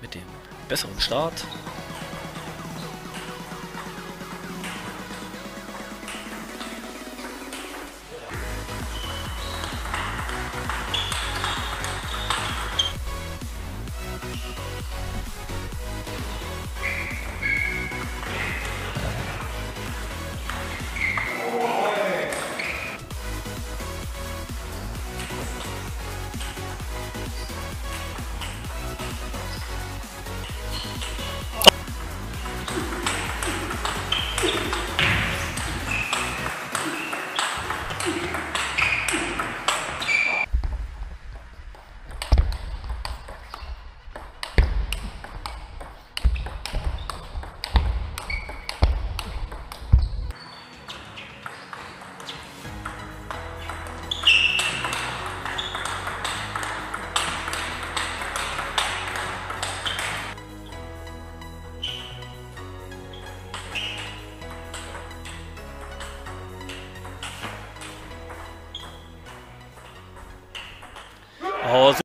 mit dem besseren Start. Oh.